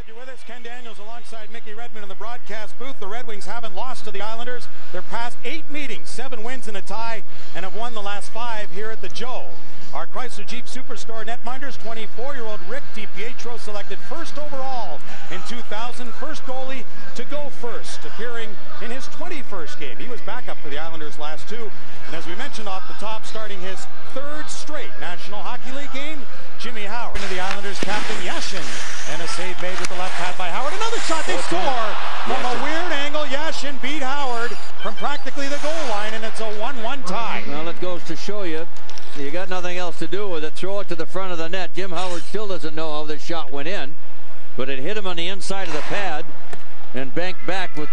Glad you're with us. Ken Daniels alongside Mickey Redmond in the broadcast booth. The Red Wings haven't lost to the Islanders. They're past eight meetings, seven wins and a tie, and have won the last five here at the Joe. Our Chrysler Jeep Superstore netminders, 24-year-old Rick DiPietro selected first overall in 2000, first goalie to go first, appearing in his 21st game. He was backup for the Islanders last two, and as we mentioned off the top, starting his third straight National Hockey League game, Jimmy Howard. Into the Islanders captain Yashin, and a save made with the left pad by Howard. Another shot, they score from a weird angle. Yashin beat Howard from practically the goal line, and it's a 1-1 tie. Well, it goes to show you, you got nothing else to do with it. Throw it to the front of the net. Jim Howard still doesn't know how this shot went in, but it hit him on the inside of the pad and banked back with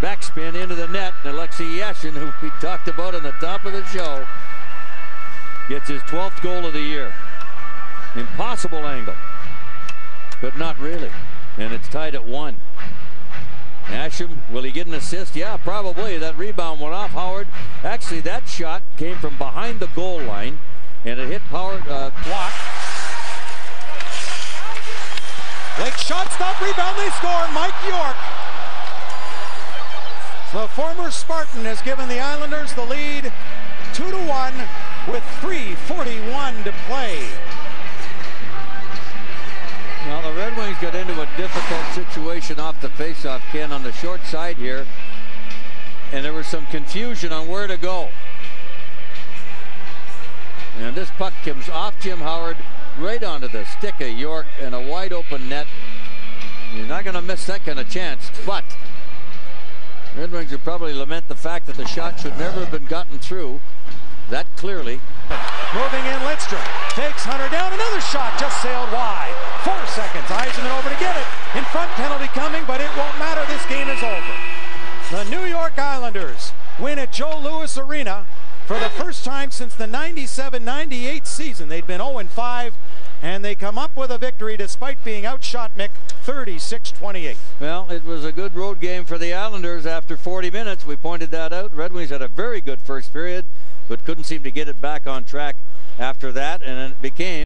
backspin into the net. And Alexei Yashin, who we talked about on the top of the show, gets his 12th goal of the year. Impossible angle, but not really. And it's tied at one. Asham, will he get an assist? Yeah, probably. That rebound went off Howard. Actually, that shot came from behind the goal line, and it hit Howard. Uh, block. Blake shot stop rebound. They score. Mike York. The former Spartan has given the Islanders the lead, got into a difficult situation off the faceoff, Ken, on the short side here. And there was some confusion on where to go. And this puck comes off Jim Howard right onto the stick of York and a wide open net. You're not going to miss that kind of chance, but Red Wings would probably lament the fact that the shot should never have been gotten through that clearly. Moving in, Lidstrom takes Hunter down. Another shot just sailed wide. Eisenman over to get it. In front penalty coming, but it won't matter. This game is over. The New York Islanders win at Joe Louis Arena for the first time since the 97-98 season. They'd been 0-5, and they come up with a victory despite being outshot, Mick, 36-28. Well, it was a good road game for the Islanders after 40 minutes. We pointed that out. Red Wings had a very good first period, but couldn't seem to get it back on track after that, and it became